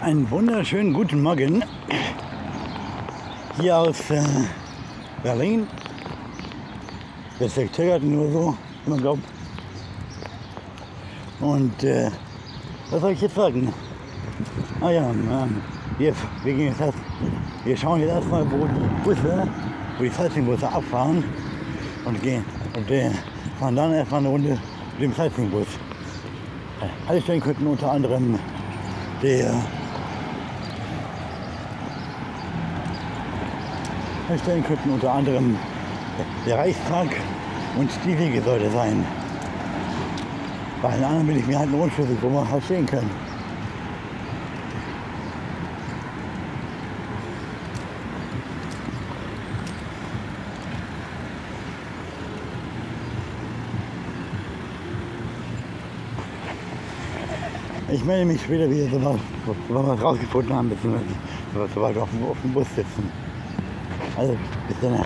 Einen wunderschönen guten Morgen hier aus äh, Berlin. Das zerstört nur so, wie man glaubt. Und äh, was soll ich jetzt sagen? Ah ja, ähm, wir, wir, gehen jetzt erst, wir schauen jetzt erstmal, wo die Busse, wo die Sightseeing-Busse abfahren und gehen und äh, fahren dann erstmal eine Runde mit dem Sightseeing-Bus. Haltestellen könnten unter anderem der Haltestellen könnten unter anderem der Reichstag und die Wegesäule sein. Bei allen anderen will ich mir halt einen Rundschlüssel, wo man halt stehen können. Ich melde mich später wieder, sobald, wir es rausgefunden haben, beziehungsweise sobald wir auf dem Bus sitzen. 哎呦，你真的。